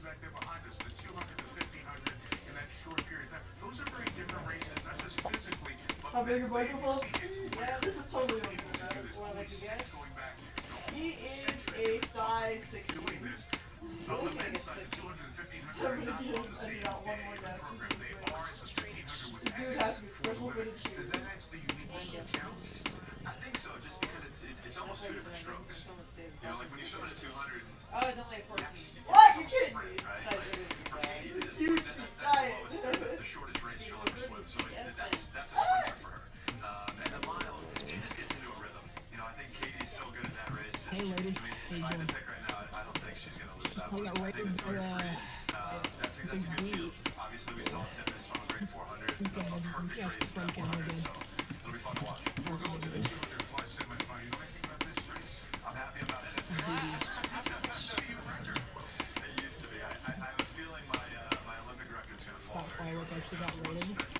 cars back there behind us, the 200 to 1500 in that short period of time, those are very different races, not just physically, but How big mentally. You see, yeah, this is totally unbelievable. He is a size 16. This, men's side, 200 to 1500 are not on the same day Does that match the uniqueness of the challenge? I think so, just because it's, it's almost two different strokes. You know, like when you show it at 200, Hey, lady. I mean, How if you I had to doing? pick right now, I, I don't think she's going to lose that I one. got I right think the in, Tour de uh, Free, um, that's, a, that's a good field. Obviously, we saw Titmus on a great 400. A, a perfect Yeah, race in that front camera 400, again. so it'll be fun to watch. We're going to the 200 fly semifinal. You know anything about this race? I'm happy about it. It used to be. I, I, I have a feeling my uh, my Olympic record's gonna fall That very firework shortly. actually got One rated.